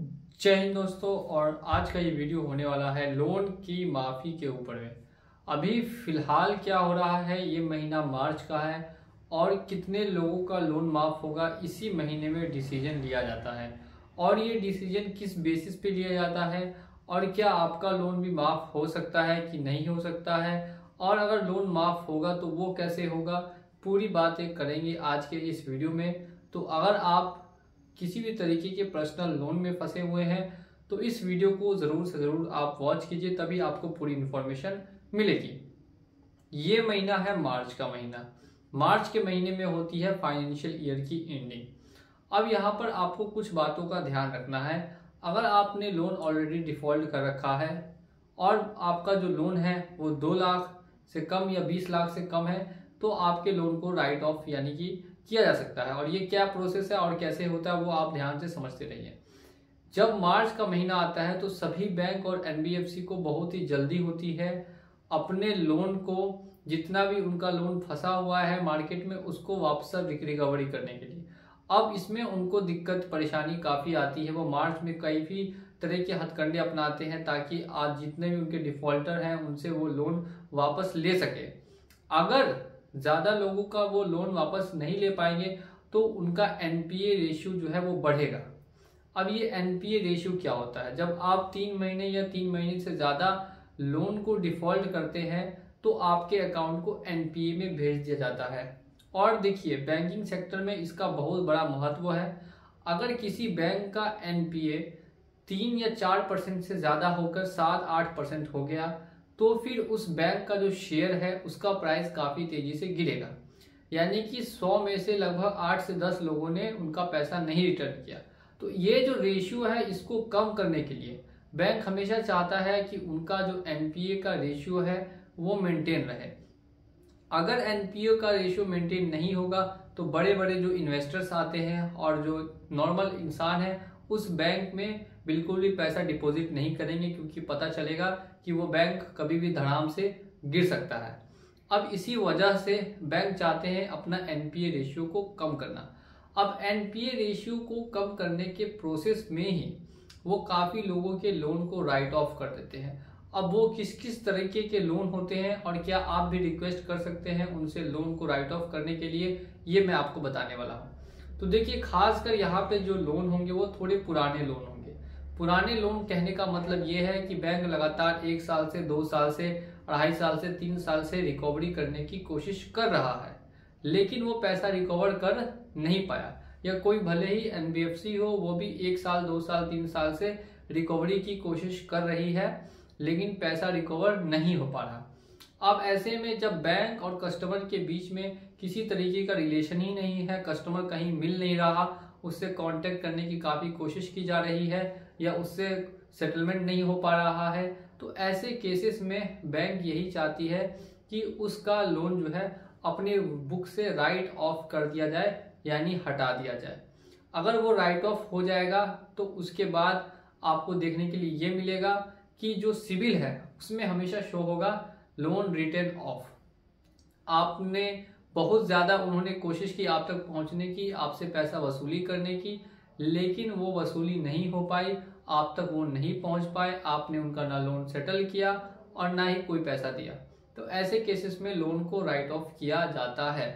जय हिंद दोस्तों, और आज का ये वीडियो होने वाला है लोन की माफ़ी के ऊपर में। अभी फ़िलहाल क्या हो रहा है, ये महीना मार्च का है, और कितने लोगों का लोन माफ़ होगा, इसी महीने में डिसीज़न लिया जाता है। और ये डिसीज़न किस बेसिस पे लिया जाता है, और क्या आपका लोन भी माफ़ हो सकता है कि नहीं हो सकता है, और अगर लोन माफ़ होगा तो वो कैसे होगा, पूरी बातें करेंगे आज के इस वीडियो में। तो अगर आप किसी भी तरीके के पर्सनल लोन में फंसे हुए हैं तो इस वीडियो को ज़रूर से ज़रूर आप वॉच कीजिए, तभी आपको पूरी इन्फॉर्मेशन मिलेगी। ये महीना है मार्च का महीना। मार्च के महीने में होती है फाइनेंशियल ईयर की एंडिंग अब यहाँ पर आपको कुछ बातों का ध्यान रखना है। अगर आपने लोन ऑलरेडी डिफ़ॉल्ट कर रखा है, और आपका जो लोन है वो दो लाख से कम या बीस लाख से कम है तो आपके लोन को राइट ऑफ़ यानी कि किया जा सकता है और ये क्या प्रोसेस है और कैसे होता है वो आप ध्यान से समझते रहिए। जब मार्च का महीना आता है तो सभी बैंक और एनबीएफसी को बहुत ही जल्दी होती है अपने लोन को, जितना भी उनका लोन फंसा हुआ है मार्केट में, उसको वापस रिकवरी करने के लिए। अब इसमें उनको दिक्कत, परेशानी काफ़ी आती है। वो मार्च में कई भी तरह के हथकंडे अपनाते हैं ताकि आज जितने भी उनके डिफॉल्टर हैं, उनसे वो लोन वापस ले सके। अगर ज़्यादा लोगों का वो लोन वापस नहीं ले पाएँगे तो उनका एनपीए रेशियो जो है वो बढ़ेगा। अब ये एनपीए रेशियो क्या होता है? जब आप तीन महीने या तीन महीने से ज़्यादा लोन को डिफ़ॉल्ट करते हैं तो आपके अकाउंट को एनपीए में भेज दिया जाता है। और देखिए बैंकिंग सेक्टर में इसका बहुत बड़ा महत्व है। अगर किसी बैंक का एनपीए तीन या चार परसेंट से ज़्यादा होकर सात आठ परसेंट हो गया तो फिर उस बैंक का जो शेयर है, उसका प्राइस काफ़ी तेज़ी से गिरेगा। यानी कि 100 में से लगभग 8 से 10 लोगों ने उनका पैसा नहीं रिटर्न किया। तो ये जो रेशियो है, इसको कम करने के लिए बैंक हमेशा चाहता है कि उनका जो एनपीए का रेशियो है, वो मेंटेन रहे। अगर एनपीए का रेशियो मेंटेन नहीं होगा तो बड़े बड़े जो इन्वेस्टर्स आते हैं और जो नॉर्मल इंसान है उस बैंक में बिल्कुल भी पैसा डिपॉजिट नहीं करेंगे क्योंकि पता चलेगा कि वो बैंक कभी भी धड़ाम से गिर सकता है। अब इसी वजह से बैंक चाहते हैं अपना एनपीए रेशियो को कम करना। अब एनपीए रेशियो को कम करने के प्रोसेस में ही वो काफ़ी लोगों के लोन को राइट ऑफ़ कर देते हैं। अब वो किस किस तरीके के लोन होते हैं और क्या आप भी रिक्वेस्ट कर सकते हैं उनसे लोन को राइट ऑफ़ करने के लिए, ये मैं आपको बताने वाला हूँ। तो देखिए, खासकर यहाँ पे जो लोन होंगे, वो थोड़े पुराने लोन होंगे। पुराने लोन कहने का मतलब ये है कि बैंक लगातार एक साल से, दो साल से, अढ़ाई साल से, तीन साल से रिकवरी करने की कोशिश कर रहा है। लेकिन वो पैसा रिकवर कर नहीं पाया। या कोई भले ही एनबीएफसी हो, वो भी एक साल, दो साल, तीन साल से रिकवरी की कोशिश कर रही है, लेकिन पैसा रिकवर नहीं हो पा रहा। अब ऐसे में जब बैंक और कस्टमर के बीच में किसी तरीके का रिलेशन ही नहीं है कस्टमर कहीं मिल नहीं रहा, उससे कांटेक्ट करने की काफ़ी कोशिश की जा रही है या उससे सेटलमेंट नहीं हो पा रहा है तो ऐसे केसेस में बैंक यही चाहती है कि उसका लोन जो है अपने बुक से राइट ऑफ़ कर दिया जाए, यानी हटा दिया जाए। अगर वो राइट ऑफ़ हो जाएगा तो उसके बाद आपको देखने के लिए ये मिलेगा कि जो सिविल है, उसमें हमेशा शो होगा लोन रिटर्न ऑफ़ आपने बहुत ज़्यादा उन्होंने कोशिश की आप तक पहुँचने की, आपसे पैसा वसूली करने की, लेकिन वो वसूली नहीं हो पाई, आप तक वो नहीं पहुँच पाए, आपने उनका ना लोन सेटल किया और ना ही कोई पैसा दिया। तो ऐसे केसेस में लोन को राइट ऑफ़ किया जाता है।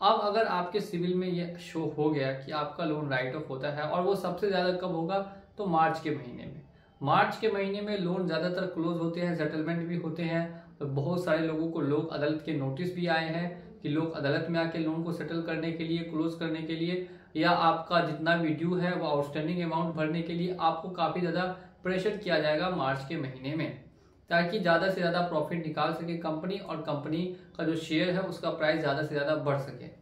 अब अगर आपके सिविल में ये शो हो गया कि आपका लोन राइट ऑफ़ होता है और वो सबसे ज़्यादा कब होगा? तो मार्च के महीने में। मार्च के महीने में लोन ज़्यादातर क्लोज होते हैं सेटलमेंट भी होते हैं तो बहुत सारे लोगों को लोक अदालत के नोटिस भी आए हैं कि लोग अदालत में आके लोन को सेटल करने के लिए क्लोज करने के लिए, या आपका जितना भी ड्यू है वो आउटस्टैंडिंग अमाउंट भरने के लिए आपको काफ़ी ज़्यादा प्रेशर किया जाएगा मार्च के महीने में, ताकि ज़्यादा से ज़्यादा प्रॉफिट निकाल सके कंपनी और कंपनी का जो शेयर है उसका प्राइस ज़्यादा से ज़्यादा बढ़ सके।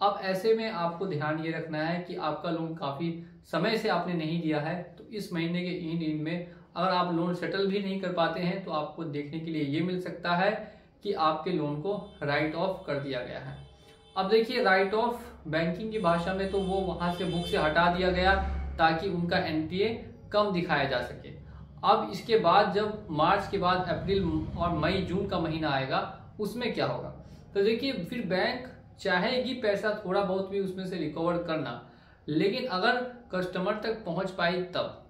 अब ऐसे में आपको ध्यान ये रखना है कि आपका लोन काफ़ी समय से आपने नहीं दिया है तो इस महीने के इन इन में अगर आप लोन सेटल भी नहीं कर पाते हैं तो आपको देखने के लिए ये मिल सकता है कि आपके लोन को राइट ऑफ़ कर दिया गया है। अब देखिए राइट ऑफ़ बैंकिंग की भाषा में तो वो वहाँ से बुक से हटा दिया गया ताकि उनका एनपीए कम दिखाया जा सके। अब इसके बाद जब मार्च के बाद अप्रैल और मई, जून का महीना आएगा, उसमें क्या होगा? तो देखिए, फिर बैंक चाहेगी पैसा थोड़ा बहुत भी उसमें से रिकवर करना, लेकिन अगर कस्टमर तक पहुँच पाई तब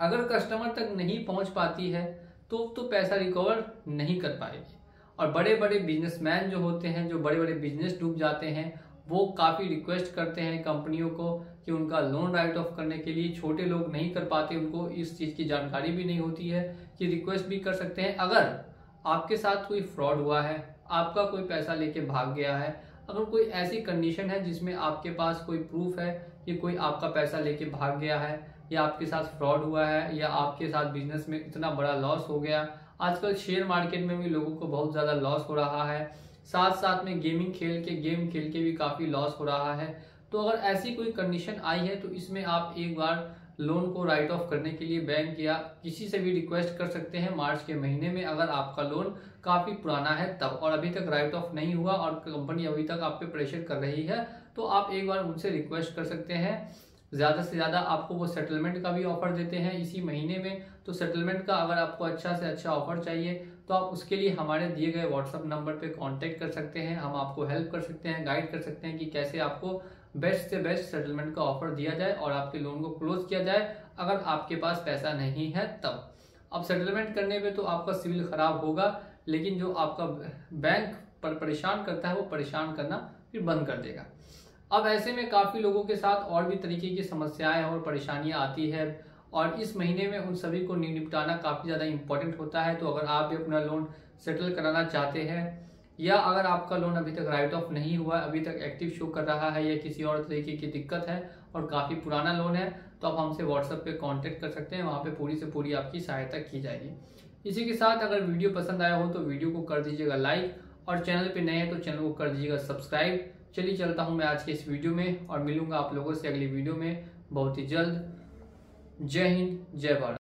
अगर कस्टमर तक नहीं पहुँच पाती है तो तो पैसा रिकवर नहीं कर पाएगी। और बड़े बड़े बिजनेसमैन जो होते हैं, जो बड़े बड़े बिज़नेस डूब जाते हैं, वो काफ़ी रिक्वेस्ट करते हैं कंपनियों को कि उनका लोन राइट ऑफ़ करने के लिए छोटे लोग नहीं कर पाते, उनको इस चीज़ की जानकारी भी नहीं होती है कि रिक्वेस्ट भी कर सकते हैं। अगर आपके साथ कोई फ्रॉड हुआ है, आपका कोई पैसा लेके भाग गया है, अगर कोई ऐसी कंडीशन है जिसमें आपके पास कोई प्रूफ है कि कोई आपका पैसा लेके भाग गया है या आपके साथ फ्रॉड हुआ है, या आपके साथ बिज़नेस में इतना बड़ा लॉस हो गया। आजकल शेयर मार्केट में भी लोगों को बहुत ज़्यादा लॉस हो रहा है। साथ साथ में गेमिंग खेल के गेम खेल के भी काफ़ी लॉस हो रहा है। तो अगर ऐसी कोई कंडीशन आई है तो इसमें आप एक बार लोन को राइट ऑफ़ करने के लिए बैंक या किसी से भी रिक्वेस्ट कर सकते हैं मार्च के महीने में, अगर आपका लोन काफ़ी पुराना है तब। और अभी तक राइट ऑफ़ नहीं हुआ और कंपनी अभी तक आप पे प्रेशर कर रही है तो आप एक बार उनसे रिक्वेस्ट कर सकते हैं। ज़्यादा से ज़्यादा आपको वो सेटलमेंट का भी ऑफ़र देते हैं इसी महीने में। तो सेटलमेंट का अगर आपको अच्छा से अच्छा ऑफ़र चाहिए तो आप उसके लिए हमारे दिए गए व्हाट्सअप नंबर पे कांटेक्ट कर सकते हैं। हम आपको हेल्प कर सकते हैं गाइड कर सकते हैं कि कैसे आपको बेस्ट से बेस्ट सेटलमेंट का ऑफ़र दिया जाए और आपके लोन को क्लोज किया जाए। अगर आपके पास पैसा नहीं है, तब। अब सेटलमेंट करने में तो आपका सिविल खराब होगा, लेकिन जो आपका बैंक पर परेशान करता है, वो परेशान करना फिर बंद कर देगा। अब ऐसे में काफ़ी लोगों के साथ और भी तरीके की समस्याएँ और परेशानियाँ आती है और इस महीने में उन सभी को निपटाना काफ़ी ज़्यादा इंपॉर्टेंट होता है। तो अगर आप भी अपना लोन सेटल कराना चाहते हैं या अगर आपका लोन अभी तक राइट ऑफ़ नहीं हुआ, अभी तक एक्टिव शो कर रहा है या किसी और तरीके की दिक्कत है और काफ़ी पुराना लोन है तो आप हमसे व्हाट्सएप पे कांटेक्ट कर सकते हैं। वहाँ पे पूरी से पूरी आपकी सहायता की जाएगी। इसी के साथ अगर वीडियो पसंद आया हो तो वीडियो को कर दीजिएगा लाइक और चैनल पे नए हैं तो चैनल को कर दीजिएगा सब्सक्राइब चलिए चलता हूँ मैं आज के इस वीडियो में और मिलूँगा आप लोगों से अगली वीडियो में। बहुत ही जल्द। जय हिंद, जय भारत।